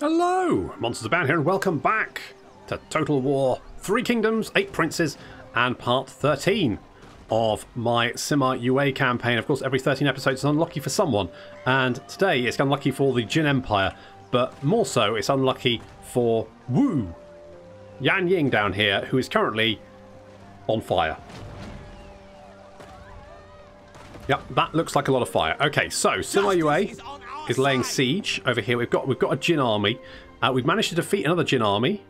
Hello, Monsters Abound here, and welcome back to Total War Three Kingdoms, Eight Princes, and part 13 of my Sima Yue campaign. Of course, every 13 episodes is unlucky for someone, and today it's unlucky for the Jin Empire, but more so, it's unlucky for Wu Yan Ying down here, who is currently on fire. Yep, that looks like a lot of fire. Okay, so Sima Yue is laying siege over here. We've got we've got a Jin army. Uh, we've managed to defeat another Jin army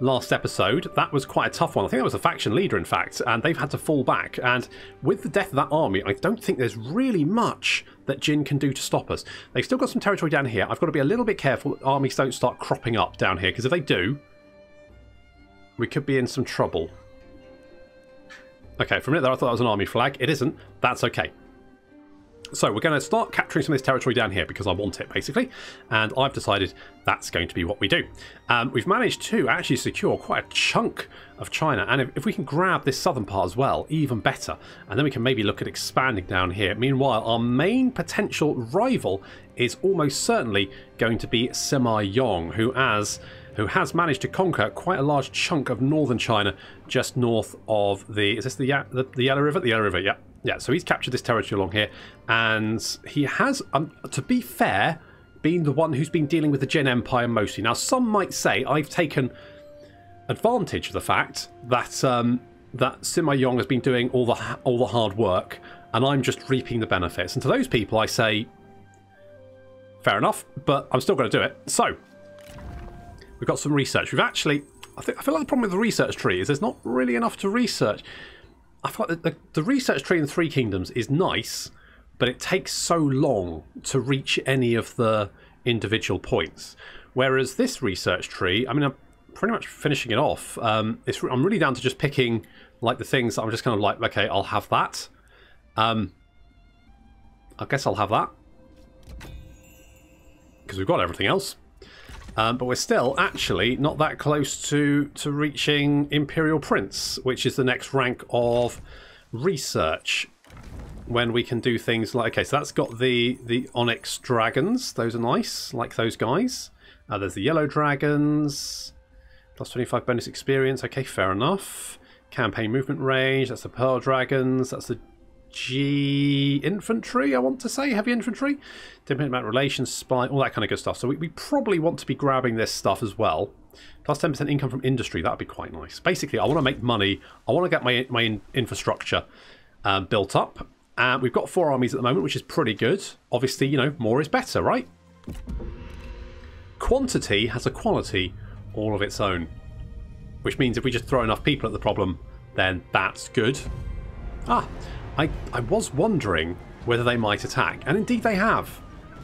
last episode. That was quite a tough one. I think that was a faction leader, in fact, and they've had to fall back. And with the death of that army, I don't think there's really much that Jin can do to stop us. They've still got some territory down here. I've got to be a little bit careful that armies don't start cropping up down here, because if they do, we could be in some trouble. Okay, for a minute there I thought that was an army flag. It isn't. That's okay. So we're going to start capturing some of this territory down here because I want it, basically. And I've decided that's going to be what we do. Um, we've managed to actually secure quite a chunk of China. And if, if, we can grab this southern part as well, even better. And then we can maybe look at expanding down here. Meanwhile, our main potential rival is almost certainly going to be Sima Yong, who has who has managed to conquer quite a large chunk of northern China just north of the... Is this the, the, the Yellow River? The Yellow River, yeah. Yeah, so he's captured this territory along here, and he has, um, to be fair, been the one who's been dealing with the Jin Empire mostly. Now, some might say I've taken advantage of the fact that um, that Sima Yong has been doing all the all the hard work, and I'm just reaping the benefits. And to those people, I say, fair enough, but I'm still going to do it. So, we've got some research. We've actually, I think, I feel like the problem with the research tree is there's not really enough to research. I thought the, the research tree in Three Kingdoms is nice, but it takes so long to reach any of the individual points. Whereas this research tree, I mean, I'm pretty much finishing it off. Um, I'm really down to just picking like the things I'm just kind of like, okay, I'll have that. Um, I guess I'll have that. Because we've got everything else. Um, but we're still actually not that close to, to reaching Imperial Prince, which is the next rank of research. When we can do things like... Okay, so that's got the, the Onyx Dragons. Those are nice, like those guys. Uh, there's the Yellow Dragons. Plus 25 bonus experience. Okay, fair enough. Campaign movement range. That's the Pearl Dragons. That's the G infantry, I want to say, heavy infantry. Diplomatic relations, spy, all that kind of good stuff. So we, we probably want to be grabbing this stuff as well. Plus 10% income from industry, that would be quite nice. Basically, I want to make money. I want to get my, my in infrastructure um, built up. And we've got four armies at the moment, which is pretty good. Obviously, you know, more is better, right? Quantity has a quality all of its own. Which means if we just throw enough people at the problem, then that's good. Ah, I, I was wondering whether they might attack, and indeed they have.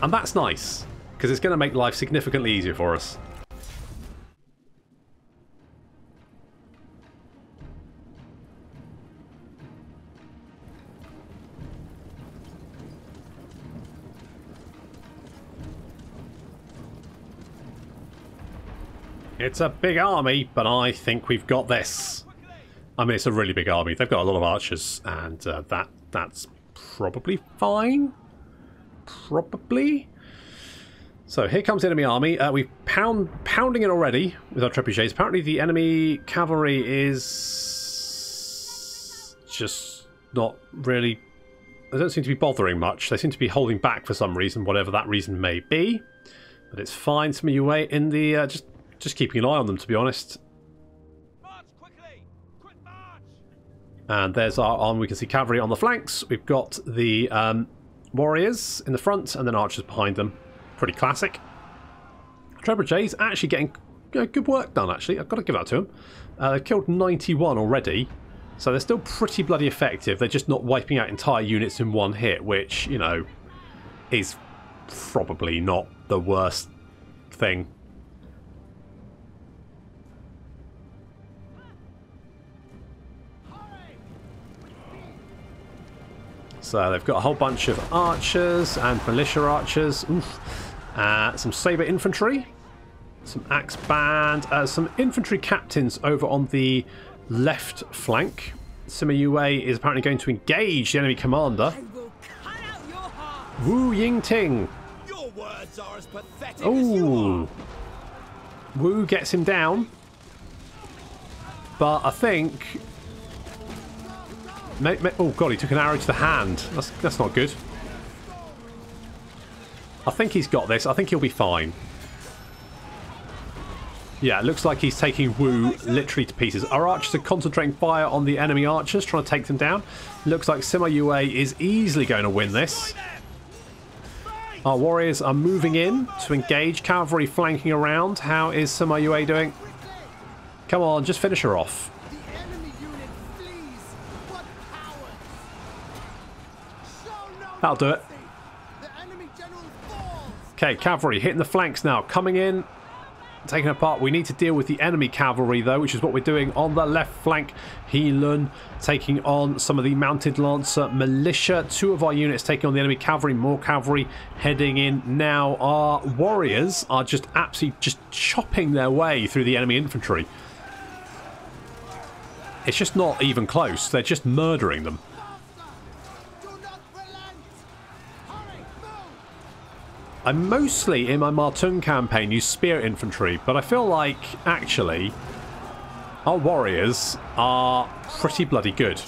And that's nice, because it's going to make life significantly easier for us. It's a big army, but I think we've got this. I mean, it's a really big army. They've got a lot of archers, and uh, that that's probably fine. Probably. So here comes the enemy army. Uh, we've pound pounding it already with our trebuchets. Apparently the enemy cavalry is just not really... They don't seem to be bothering much. They seem to be holding back for some reason, whatever that reason may be. But it's fine. Some of you wait in the... Uh, just, just keeping an eye on them, to be honest. And there's our arm. We can see cavalry on the flanks. We've got the um, warriors in the front and then archers behind them. Pretty classic. Trebuchets actually getting good work done, actually. I've got to give that to them. Uh, they've killed 91 already. So they're still pretty bloody effective. They're just not wiping out entire units in one hit, which, you know, is probably not the worst thing So they've got a whole bunch of archers and militia archers. Uh, some saber infantry. Some axe band. Uh, some infantry captains over on the left flank. Sima Yue is apparently going to engage the enemy commander. Wu Ying Ting. Your words are pathetic oh. Wu gets him down. But I think... oh god, he took an arrow to the hand. That's, that's not good. I think he's got this. I think he'll be fine. Yeah, it looks like he's taking Wu literally to pieces. Our archers are concentrating fire on the enemy archers, trying to take them down. Looks like Sima Yue is easily going to win this. Our warriors are moving in to engage. Cavalry flanking around. How is Sima Yue doing? Come on, just finish her off. That'll do it. Okay, cavalry hitting the flanks now. Coming in, taken apart. We need to deal with the enemy cavalry, though, which is what we're doing on the left flank. Heelun taking on some of the mounted lancer militia. Two of our units taking on the enemy cavalry. More cavalry heading in now. Our warriors are just absolutely just chopping their way through the enemy infantry. It's just not even close. They're just murdering them. I mostly, in my Ma Teng campaign, use spear infantry, but I feel like, actually, our warriors are pretty bloody good.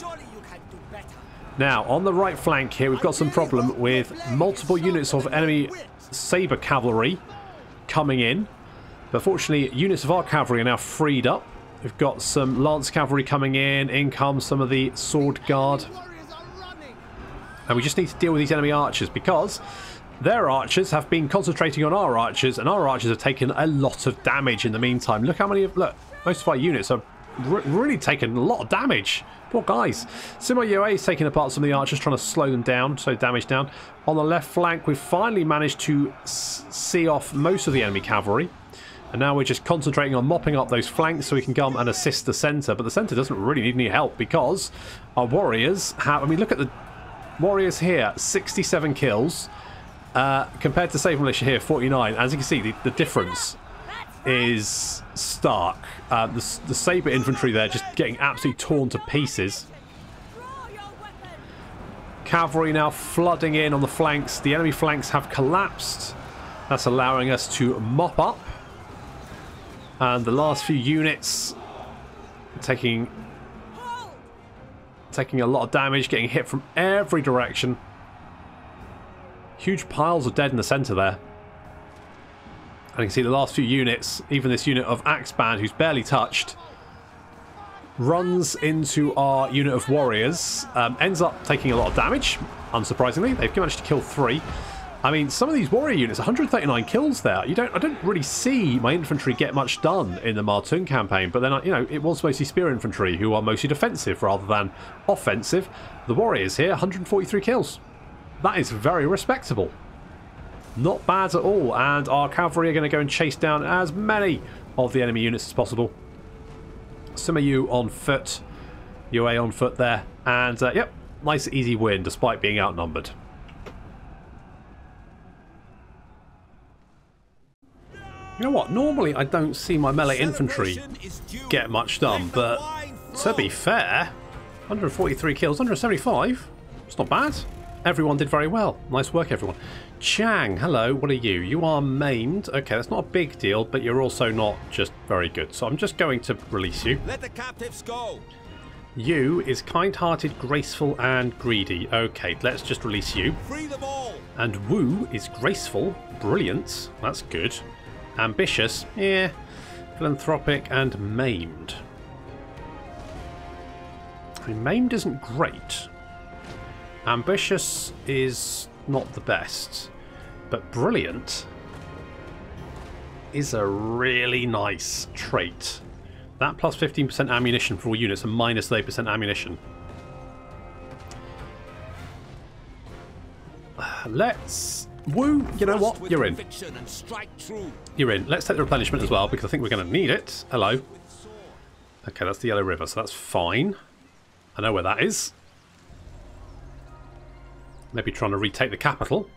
Now, on the right flank here, we've got some problem with multiple units of enemy saber cavalry coming in. But fortunately, units of our cavalry are now freed up. We've got some lance cavalry coming in. In comes some of the sword guard. And we just need to deal with these enemy archers because their archers have been concentrating on our archers, and our archers have taken a lot of damage in the meantime. Look how many of... Look, most of our units are really taking a lot of damage. Poor guys. Sima Yue is taking apart some of the archers, trying to slow them down, slow damage down. On the left flank, we've finally managed to see off most of the enemy cavalry. And now we're just concentrating on mopping up those flanks so we can come and assist the centre. But the centre doesn't really need any help because our warriors have... I mean, look at the warriors here. 67 kills. Uh, compared to Saber Militia here, 49. As you can see, the, the difference is stark. Uh, the, the Saber infantry there just getting absolutely torn to pieces. Cavalry now flooding in on the flanks. The enemy flanks have collapsed. That's allowing us to mop up. And the last few units taking taking a lot of damage, getting hit from every direction. Huge piles of dead in the centre there. And you can see the last few units, even this unit of Axeband, who's barely touched, runs into our unit of warriors, um, ends up taking a lot of damage, unsurprisingly. They've managed to kill three. I mean, some of these warrior units, 139 kills there. You don't, I don't really see my infantry get much done in the Ma Teng campaign, but then, you know, it was mostly spear infantry who are mostly defensive rather than offensive. The warriors here, 143 kills. That is very respectable. Not bad at all. And our cavalry are going to go and chase down as many of the enemy units as possible. Sima Yue on foot. Yue on foot there. And, uh, yep, nice easy win despite being outnumbered. You know what? Normally I don't see my melee infantry get much done, but to be fair, 143 kills, 175, it's not bad. Everyone did very well. Nice work, everyone. Chang, hello, what are you? You are maimed. Okay, that's not a big deal, but you're also not just very good. So I'm just going to release you. Let the captives go. You is kind-hearted, graceful, and greedy. Okay, let's just release you. Free them all. And Wu is graceful, brilliant. That's good. Ambitious, yeah. Philanthropic and maimed. I mean, maimed isn't great. Ambitious is not the best, but brilliant is a really nice trait. That plus 15% ammunition for all units and minus 30% ammunition. Let's... Woo! You know what? You're in. You're in. Let's take the replenishment as well because I think we're going to need it. Hello. Okay, that's the Yellow River, so that's fine. I know where that is. Maybe trying to retake the capital.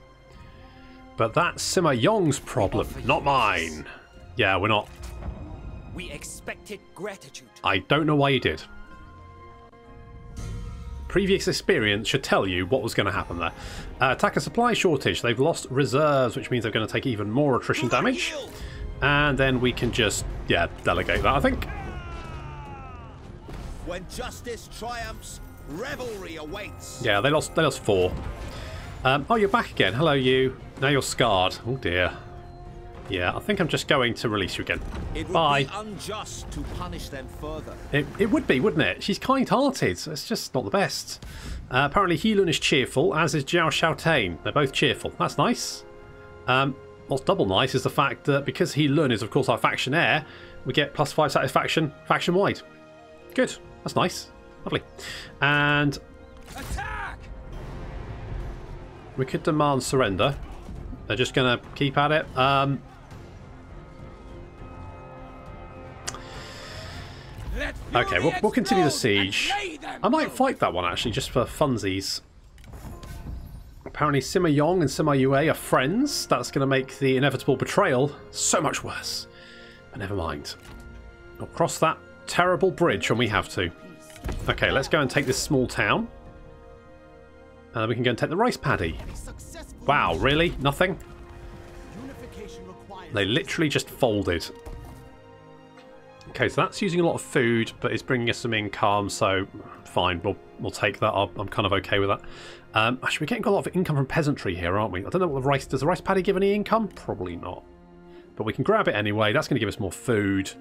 But that's Sima Yong's problem, not mine. Yeah, we're not. We expected gratitude. I don't know why you did. Previous experience should tell you what was going to happen there. Uh, attacker supply shortage. They've lost reserves, which means they're going to take even more attrition damage. And then we can just, yeah, delegate that, I think. When justice triumphs, revelry awaits. Yeah, they lost, they lost four. Um, oh, you're back again. Hello, you. Now you're scarred. Oh, dear. Yeah, I think I'm just going to release you again. It would Bye. be unjust to punish them further. It, it would be, wouldn't it? She's kind-hearted. It's just not the best. Uh, apparently, Heelun is cheerful, as is Jiao Xiaotain. They're both cheerful. That's nice. Um, what's double nice is the fact that because Heelun is, of course, our faction heir, we get plus five satisfaction faction-wide. Good. That's nice. Lovely. And Attack! we could demand surrender. They're just going to keep at it. Um, Okay, we'll, we'll continue the siege. I might fight that one actually, just for funsies. Apparently, Sima Yong and Sima Yue are friends. That's going to make the inevitable betrayal so much worse. But never mind. We'll cross that terrible bridge when we have to. Okay, let's go and take this small town. And then we can go and take the rice paddy. Wow, really? Nothing? They literally just folded. Okay, so that's using a lot of food, but it's bringing us some income, so fine, we'll, we'll take that. I'll, I'm kind of okay with that. Um, actually, we're getting a lot of income from peasantry here, aren't we? I don't know what the rice... Does the rice paddy give any income? Probably not. But we can grab it anyway. That's going to give us more food.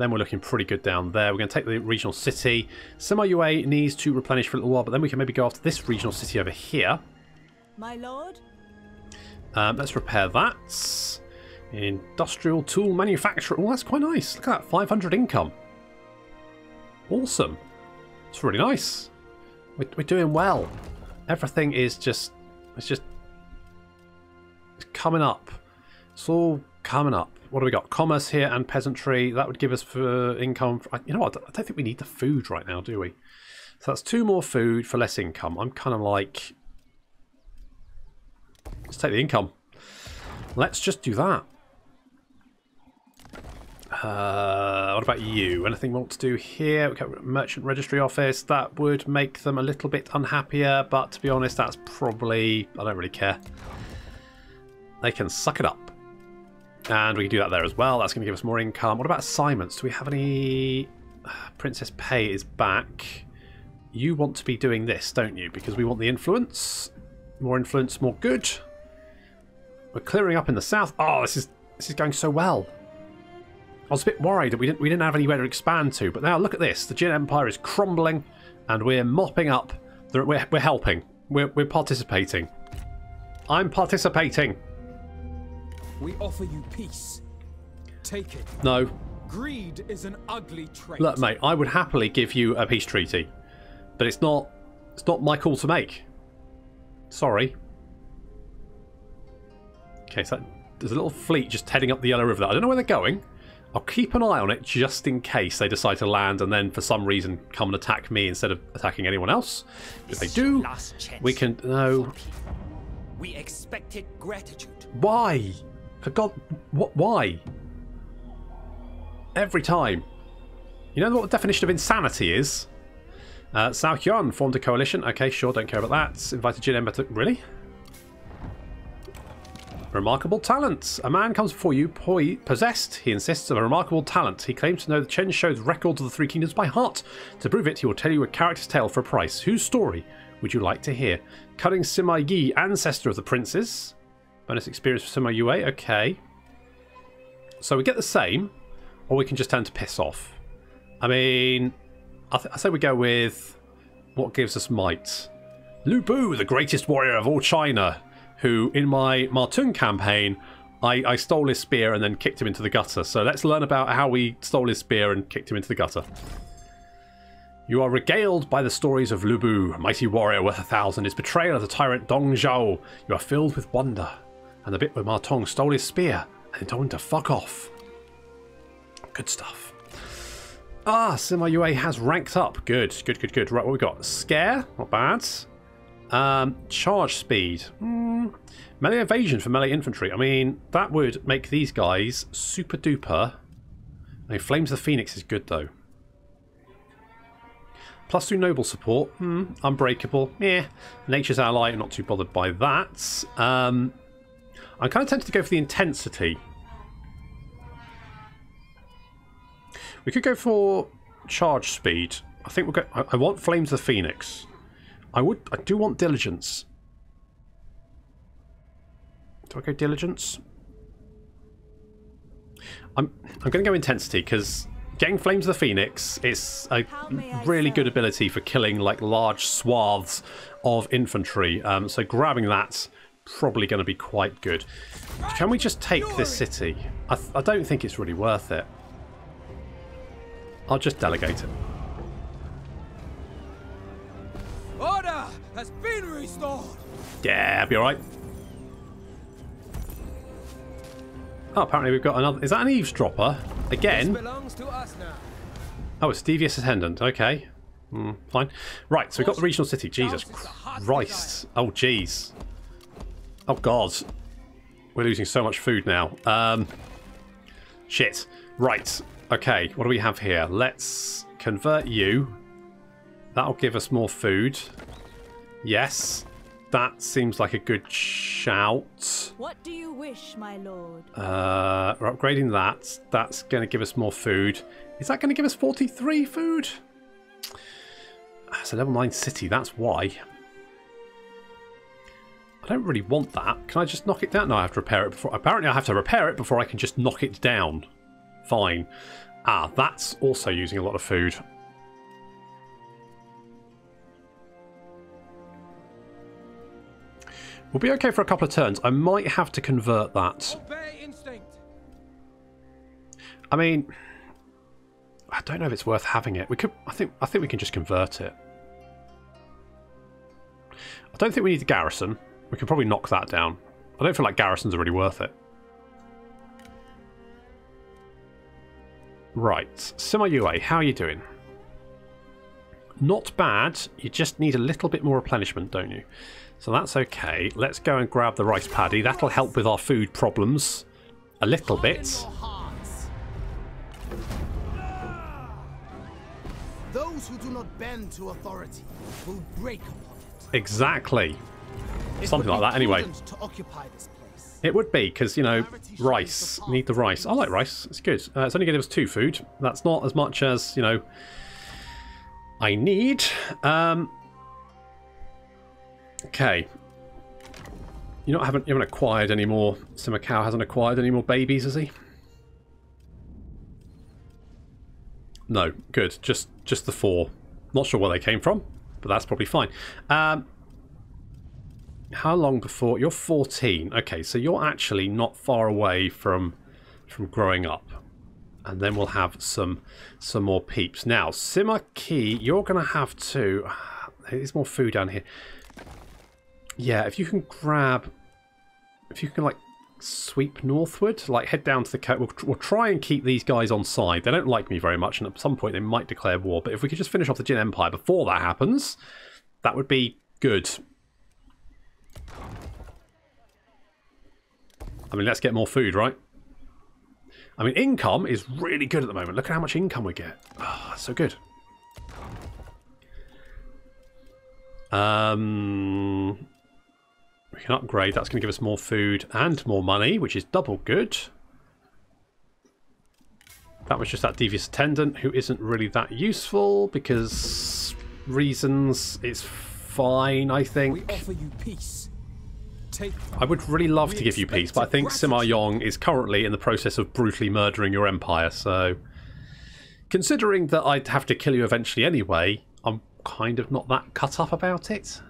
Then we're looking pretty good down there. We're going to take the regional city. Sima Yue needs to replenish for a little while, but then we can maybe go after this regional city over here. My lord? Um, let's repair that. Industrial tool manufacturer. Oh, that's quite nice. Look at that, 500 income. Awesome. It's really nice. We're, we're doing well. Everything is just, it's just it's coming up. It's all coming up. What do we got? Commerce here and peasantry. That would give us for income. You know what? I don't think we need the food right now, do we? So that's two more food for less income. I'm kind of like, let's take the income. Let's just do that. Uh, what about you? Anything more to do here? Okay, merchant registry office. That would make them a little bit unhappier, but to be honest, that's probably... I don't really care. They can suck it up. And we can do that there as well. That's going to give us more income. What about assignments? Do we have any... Uh, Princess Pei is back. You want to be doing this, don't you? Because we want the influence. More influence, more good. We're clearing up in the south. Oh, this is this is going so well. I was a bit worried that we didn't we didn't have anywhere to expand to, but now look at this. The Jin Empire is crumbling, and we're mopping up. We're we're helping. We're we're participating. I'm participating. We offer you peace. Take it. No, Greed is an ugly trait. look, mate. I would happily give you a peace treaty, but it's not it's not my call to make. Sorry. Okay, so there's a little fleet just heading up the Yellow River. I don't know where they're going. I'll keep an eye on it just in case they decide to land and then for some reason come and attack me instead of attacking anyone else. If they do, we can... No. We expected gratitude. Why? For God... What? Why? Every time. You know what the definition of insanity is? Uh, Sao Hyun formed a coalition. Okay, sure, don't care about that. Invited Jin Ember to... Really? Remarkable talents. A man comes before you possessed, he insists, of a remarkable talent. He claims to know the Chen Shou's records of the Three Kingdoms by heart. To prove it, he will tell you a character's tale for a price. Whose story would you like to hear? Cutting Sima Yi, ancestor of the princes. Bonus experience for Sima Yue. Okay. So we get the same, or we can just turn to piss off. I mean, I, I say we go with what gives us might. Lu Bu, the greatest warrior of all China, who in my Ma Teng campaign, I, I stole his spear and then kicked him into the gutter. So let's learn about how we stole his spear and kicked him into the gutter. You are regaled by the stories of Lu Bu, mighty warrior worth a thousand, his betrayal of the tyrant Dong Zhuo. You are filled with wonder. And the bit where Ma Teng stole his spear and told him to fuck off. Good stuff. Ah, Sima Yue has ranked up. Good, good, good, good. Right, what we got? Scare, not bad. Um, charge speed. Hmm. Melee evasion for melee infantry. I mean, that would make these guys super duper. I mean, Flames of the Phoenix is good though. Plus two noble support. Hmm. Unbreakable. Yeah. Nature's ally. Not too bothered by that. Um, I'm kind of tempted to go for the intensity. We could go for charge speed. I think we'll go. I, I want Flames of the Phoenix. I would. I do want Diligence. Do I go Diligence? I'm. I'm going to go Intensity because getting Flames of the Phoenix is a really good ability for killing like large swaths of infantry. Um, so grabbing that probably going to be quite good. Can we just take this city? I, th- I don't think it's really worth it. I'll just delegate it. Order has been restored. Yeah, be alright. Oh, apparently we've got another... Is that an eavesdropper? Again? belongs to us now. Oh, it's devious attendant. Okay. Hmm, fine. Right, so we've got the regional city. Jesus Christ. Oh, jeez. Oh, God. We're losing so much food now. Um, shit. Right. Okay, what do we have here? Let's convert you. That'll give us more food. Yes. That seems like a good shout. What do you wish, my lord? Uh, we're upgrading that. That's going to give us more food. Is that going to give us 43 food? It's a level 9 city, that's why. I don't really want that. Can I just knock it down? No, I have to repair it before... Apparently I have to repair it before I can just knock it down. Fine. Ah, that's also using a lot of food. We'll be okay for a couple of turns. I might have to convert that. I mean, I don't know if it's worth having it. We could. I think. I think we can just convert it. I don't think we need the garrison. We can probably knock that down. I don't feel like garrisons are really worth it. Right, Sima Yue, how are you doing? Not bad. You just need a little bit more replenishment, don't you? So that's okay. Let's go and grab the rice paddy. That'll help with our food problems a little bit. Those who do not bend to authority will break upon it. Exactly. Something like that, anyway. To occupy this place. It would be, because, you know, rice. Need the rice. I like rice. It's good. Uh, it's only going to give us two food. That's not as much as, you know, I need. Um, okay. You not haven't you haven't acquired any more. Simacao hasn't acquired any more babies, has he? No, good. Just just the four. Not sure where they came from, but that's probably fine. Um, how long before you're 14? Okay, so you're actually not far away from from growing up, and then we'll have some some more peeps. Now, Sima Key, you're going to have to. There's more food down here. Yeah, if you can grab, if you can like sweep northward, like head down to the coast. We'll, we'll try and keep these guys on side. They don't like me very much, and at some point they might declare war. But if we could just finish off the Jin Empire before that happens, that would be good. I mean, let's get more food, right? I mean, income is really good at the moment. Look at how much income we get. That's so good. Um, we can upgrade. That's going to give us more food and more money, which is double good. That was just that devious attendant who isn't really that useful because reasons. It's fine, I think. We offer you peace. Take I would really love We to give you peace, but I think. Sima Yong is currently in the process of brutally murdering your empire, so considering that I'd have to kill you eventually anyway, I'm kind of not that cut up about it.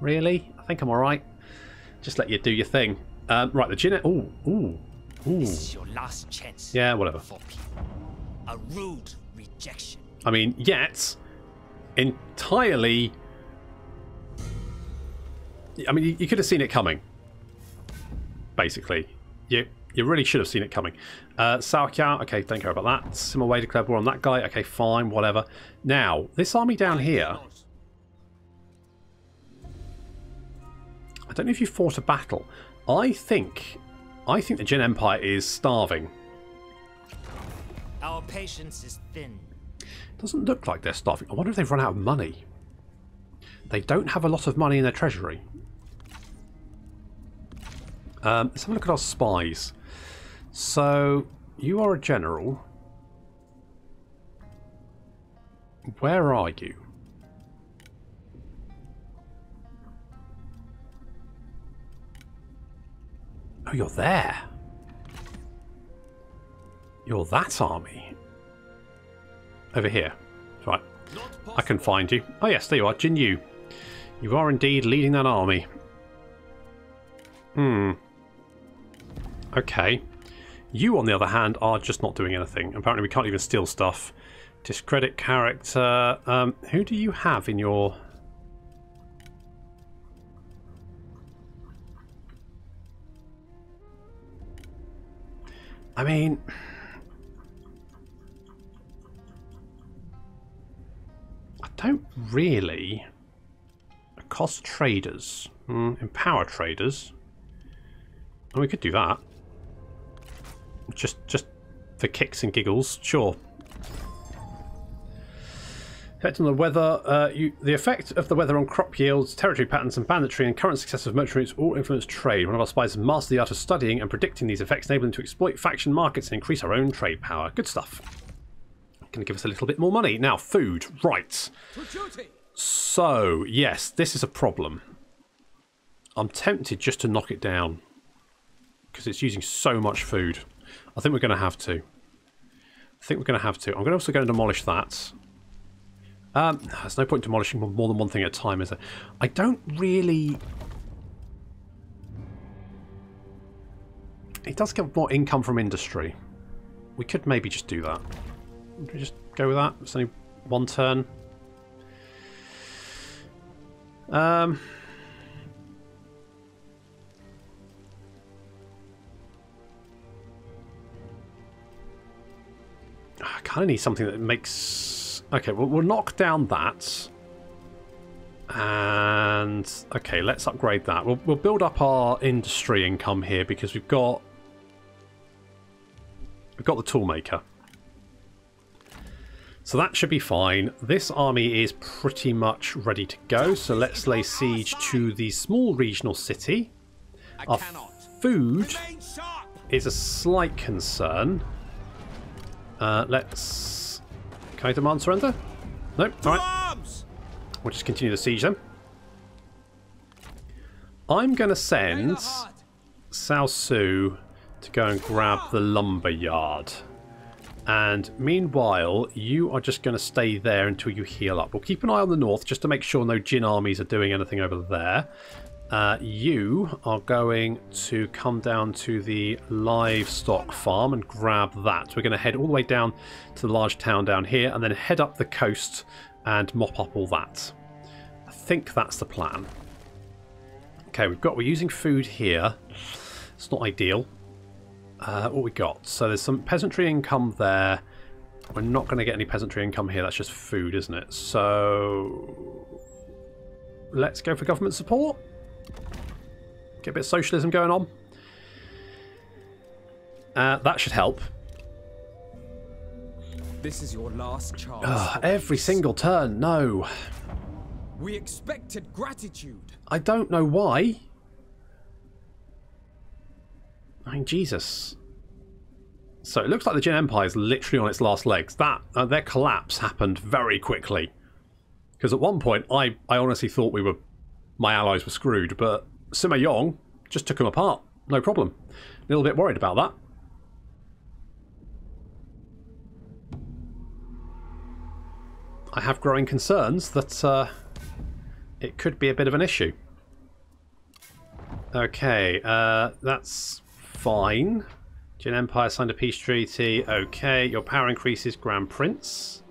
Really? I think I'm alright. Just let you do your thing. Um, right, the Jin... Ooh, ooh, ooh. This is your last chance. Yeah, whatever. For. A rude rejection. I mean, yet entirely. I mean, you, you could have seen it coming. Basically, you you really should have seen it coming. Uh, okay, don't care about that. Similar way declared war on that guy. Okay, fine, whatever. Now, this army down here. I don't know if you fought a battle. I think, I think the Jin Empire is starving. Our patience is thin. Doesn't look like they're starving. I wonder if they've run out of money. They don't have a lot of money in their treasury. Um, let's have a look at our spies. So, You are a general. Where are you? Oh, you're there. You're that army. Over here. Right. I can find you. Oh yes, there you are, Jin Yu. You are indeed leading that army. Hmm. Okay. You, on the other hand, are just not doing anything. Apparently we can't even steal stuff. Discredit character. Um, who do you have in your... I mean... I don't really... Cost traders. Mm, empower traders. Oh, we could do that. Just, just for kicks and giggles, sure. Effect on the weather. Uh, you, the effect of the weather on crop yields, territory patterns, and banditry, and current success of merchant routes all influence trade. One of our spies has mastered the art of studying and predicting these effects, enabling them to exploit faction markets and increase our own trade power. Good stuff. Going to give us a little bit more money. Now, food. Right. So, yes, this is a problem. I'm tempted just to knock it down. Because it's using so much food. I think we're going to have to. I think we're going to have to. I'm going to also going to demolish that. Um, there's no point demolishing more than one thing at a time, is there? I don't really... It does get more income from industry. We could maybe just do that. Just go with that? It's only one turn. Um... kind of need something that makes... Okay, well, we'll knock down that. And... Okay, let's upgrade that. We'll, we'll build up our industry income here because we've got... We've got the toolmaker. So that should be fine. This army is pretty much ready to go. So let's lay siege to the small regional city. Our food is a slight concern. Uh, let's... Can I demand surrender? Nope. Alright. We'll just continue the siege then. I'm going to send Cao Su to go and grab the lumber yard. And meanwhile, you are just going to stay there until you heal up. We'll keep an eye on the north just to make sure no Jin armies are doing anything over there. Uh, you are going to come down to the livestock farm and grab that. We're going to head all the way down to the large town down here and then head up the coast and mop up all that. I think that's the plan. Okay, we've got, we're using food here. It's not ideal. Uh, what we got? So there's some peasantry income there. We're not going to get any peasantry income here. That's just food, isn't it? So let's go for government support. Get a bit of socialism going on. Uh, that should help. This is your last chance. Ugh, every single turn, no. We expected gratitude. I don't know why. I mean, Jesus. So it looks like the Jin Empire is literally on its last legs. That uh, their collapse happened very quickly. Because at one point, I, I honestly thought we were, my allies were screwed, but Sima Yong just took him apart. No problem. A little bit worried about that. I have growing concerns that uh, it could be a bit of an issue. Okay, uh, that's fine. Jin Empire signed a peace treaty. Okay, your power increases, Grand Prince.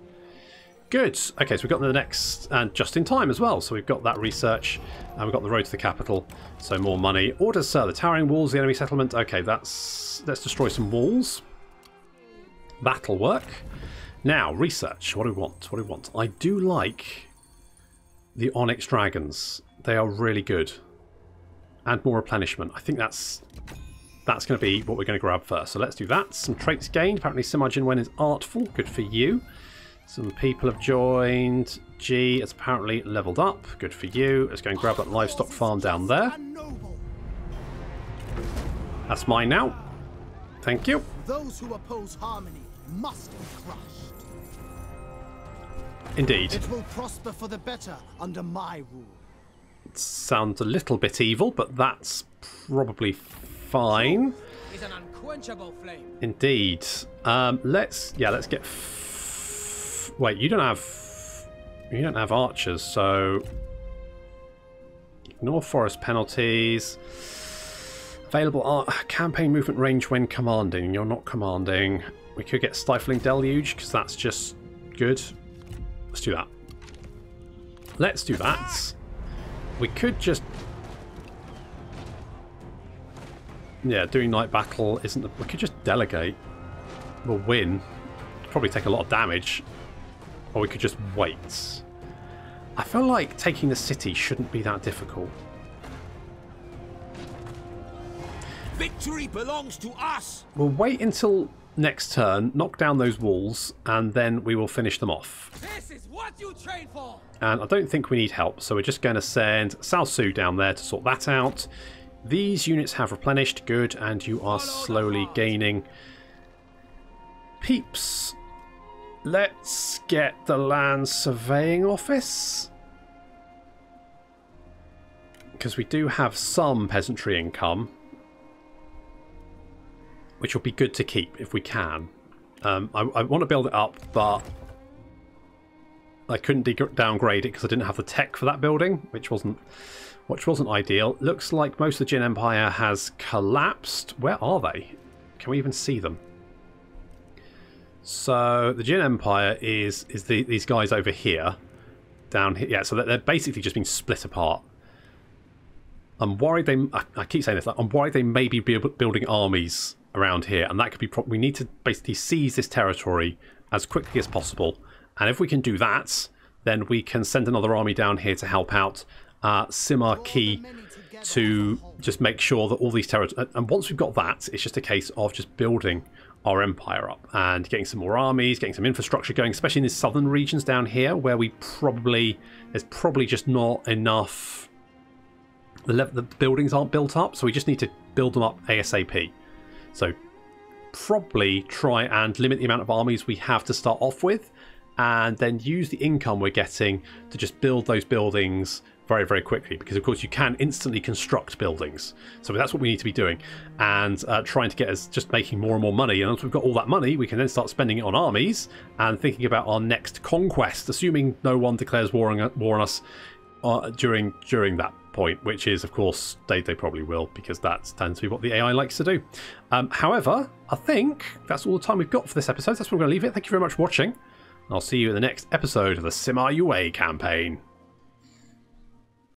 Good. Okay, so we've got the next, and just in time as well. So we've got that research, and we've got the road to the capital, so more money. Orders, sir. The towering walls, the enemy settlement. Okay, that's let's destroy some walls. That'll work. Now, research. What do we want? What do we want? I do like the Onyx Dragons. They are really good. And more replenishment. I think that's that's going to be what we're going to grab first. So let's do that. Some traits gained. Apparently Sima Jinwen is artful. Good for you. Some people have joined. G has apparently leveled up. Good for you. Let's go and grab that livestock farm down there. That's mine now. Thank you. Those who oppose harmony must be crushed. Indeed. It will prosper for the better under my rule. It Sounds a little bit evil, but that's probably fine. Is an unquenchable flame. Indeed. Um, let's yeah, let's get. Wait, you don't have you don't have archers, so ignore forest penalties. Available ar- campaign movement range when commanding. You're not commanding. We could get stifling deluge because that's just good. Let's do that. Let's do that. We could just yeah, doing night battle isn't. The, we could just delegate. We'll win. Probably take a lot of damage, or we could just wait. I feel like taking the city shouldn't be that difficult. Victory belongs to us! We'll wait until next turn, knock down those walls, and then we will finish them off. This is what you train for. And I don't think we need help, so we're just going to send Salsu down there to sort that out. These units have replenished, good, and you are slowly gaining peeps. Let's get the land surveying office. Because we do have some peasantry income, which will be good to keep if we can. Um, I, I want to build it up, but I couldn't downgrade it because I didn't have the tech for that building, which wasn't which wasn't ideal. Looks like most of the Jin Empire has collapsed. Where are they? Can we even see them? So the Jin Empire is is the, these guys over here, down here. Yeah, so they're basically just being split apart. I'm worried they. I, I keep saying this. Like, I'm worried they may be building armies around here, and that could be. Pro- we need to basically seize this territory as quickly as possible. And if we can do that, then we can send another army down here to help out uh, Simar Key to just make sure that all these territories. And once we've got that, it's just a case of just building our empire up and getting some more armies, getting some infrastructure going, especially in the southern regions down here where we probably there's probably just not enough. The, le- the buildings aren't built up, so we just need to build them up ASAP. So probably try and limit the amount of armies we have to start off with, and then use the income we're getting to just build those buildings very, very quickly because, of course, you can instantly construct buildings. So that's what we need to be doing and uh, trying to get us just making more and more money. And once we've got all that money, we can then start spending it on armies and thinking about our next conquest, assuming no one declares war on, war on us uh, during during that point, which is, of course, they, they probably will because that tends to be what the AI likes to do. Um, however, I think that's all the time we've got for this episode. That's where we're going to leave it. Thank you very much for watching. I'll see you in the next episode of the Sima Yue campaign.